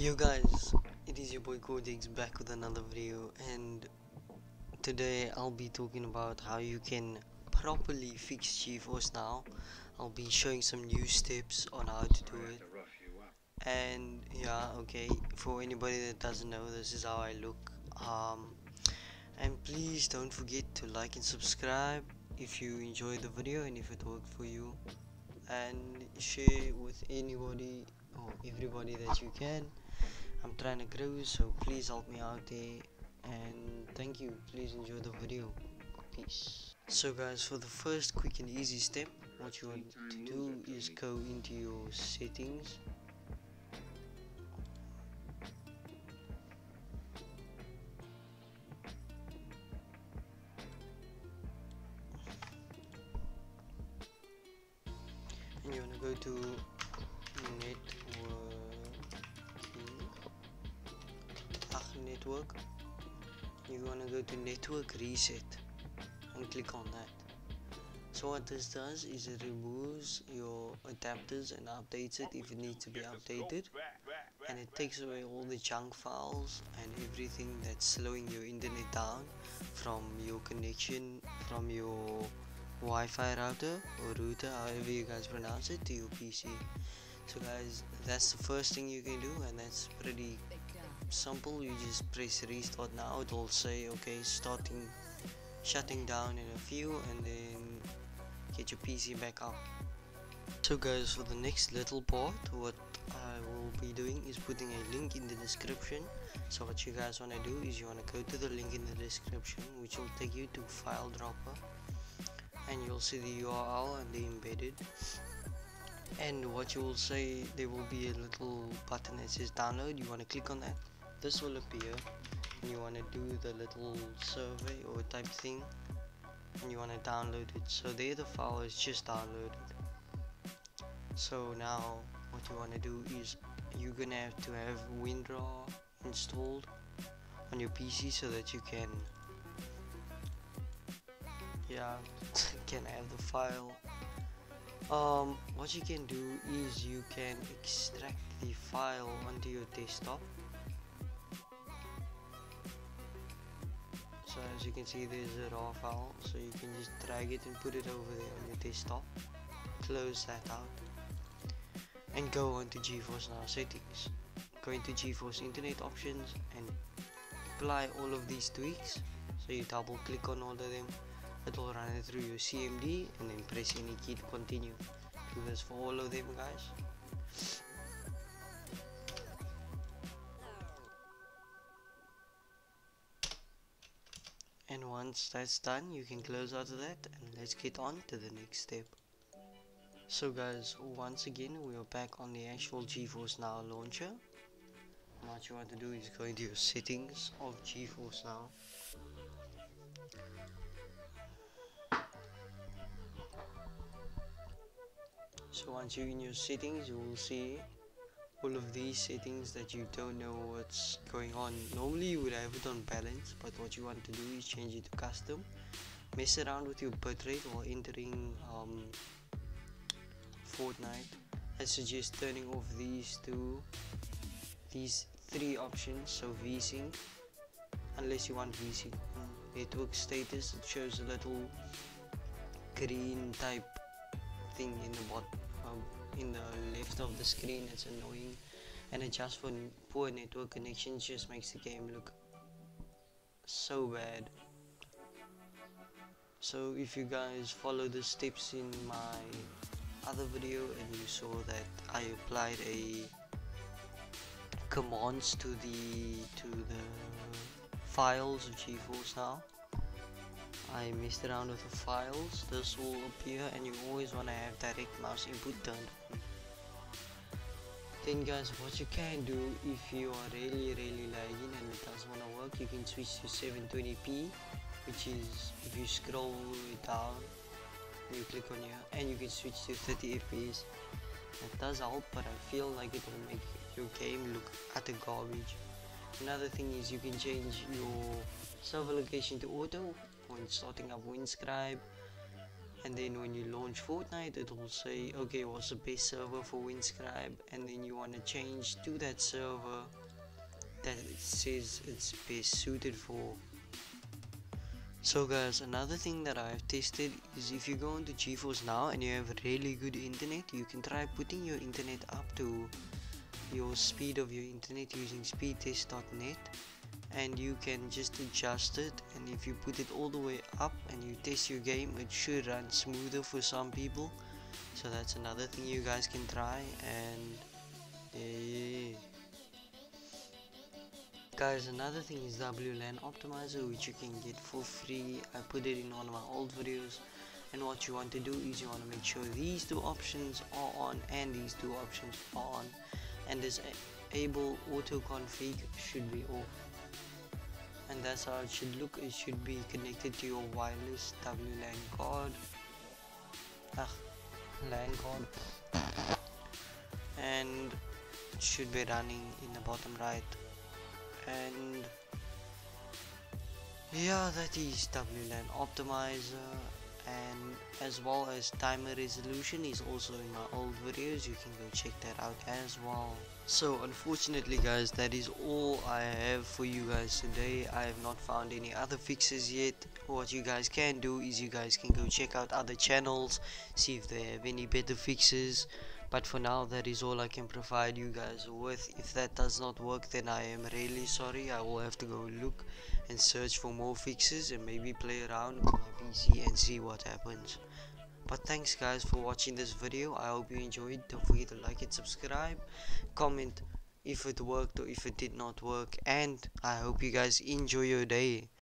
Yo guys, it is your boy Cortex back with another video and today I'll be talking about how you can properly fix GeForce now. I'll be showing some new steps on how to do it. And yeah okay for anybody that doesn't know this is how I look um and please don't forget to like and subscribe if you enjoyed the video and if it worked for you. And share with anybody or everybody that you can I'm trying to grow so please help me out there and thank you. Please enjoy the video. Peace. So guys for the first quick and easy step what you want to do is go into your settings. And you want to go to networking network. You want to go to network reset and click on that. So what this does is it removes your adapters and updates it if it needs to be updated. And it takes away all the junk files and everything that's slowing your internet down from your connection from your Wi-Fi router or router however you guys pronounce it to your PC so guys that's the first thing you can do and that's pretty simple you just press restart now it will say okay starting shutting down in a few and then get your PC back up. So guys for the next little part what I will be doing is putting a link in the description. So what you guys want to do is you want to go to the link in the description which will take you to file dropper. And you'll see the URL and the embedded. And what you will say there will be a little button that says download. You want to click on that this will appear and you want to do the little survey or type thing and you want to download it. So there the file is just downloaded. So now what you want to do is you're gonna have to have WinRAR installed on your PC so that you can yeah can have the file. Um what you can do is you can extract the file onto your desktop as you can see there's a raw file so you can just drag it and put it over there on your desktop. Close that out and go on to GeForce Now settings. Go into GeForce Internet options and apply all of these tweaks. So you double click on all of them. It will run it through your CMD and then press any key to continue. Do this for all of them guys once that's done you can close out of that and let's get on to the next step. So guys once again we are back on the actual GeForce Now launcher. And what you want to do is go into your settings of GeForce Now. So once you're in your settings you will see all of these settings that you don't know what's going on. Normally you would have it on balance but what you want to do is change it to custom. Mess around with your bitrate while entering um, Fortnite. I suggest turning off these two these three options so VSync unless you want VSync. Network status it shows a little green type thing in the bottom in the left of the screen it's annoying. And just for poor network connections just makes the game look so bad. So if you guys follow the steps in my other video and you saw that I applied a commands to the to the files of GeForce now I messed around with the files. This will appear and you always want to have direct mouse input turned then guys what you can do if you are really really lagging and it doesn't want to work you can switch to 720p which is if you scroll it down you click on here and you can switch to 30 fps it does help but I feel like it will make your game look utter garbage. Another thing is you can change your server location to auto when starting up Windscribe and then when you launch Fortnite it will say okay what's the best server for Windscribe and then you want to change to that server that it says it's best suited for. So guys another thing that I've tested is if you go into GeForce now and you have really good internet you can try putting your internet up to your speed of your internet using speedtest.net and you can just adjust it. And if you put it all the way up and you test your game it should run smoother for some people. So that's another thing you guys can try. And yeah. Guys another thing is WLAN optimizer which you can get for free. I put it in one of my old videos. And what you want to do is you want to make sure these two options are on and these two options are on. And this able auto config should be off. And that's how it should look. It should be connected to your wireless WLAN card. Ah, LAN card. And should be running in the bottom right. And yeah that is WLAN optimizer and as well as timer resolution is also in my old videos. You can go check that out as well. So unfortunately guys that is all I have for you guys today. I have not found any other fixes yet. What you guys can do is you guys can go check out other channels see if they have any better fixes but for now that is all I can provide you guys with. If that does not work then I am really sorry. I will have to go look and search for more fixes and maybe play around with my PC and see what happens. But thanks guys for watching this video. I hope you enjoyed. Don't forget to like and subscribe. Comment if it worked or if it did not work. And I hope you guys enjoy your day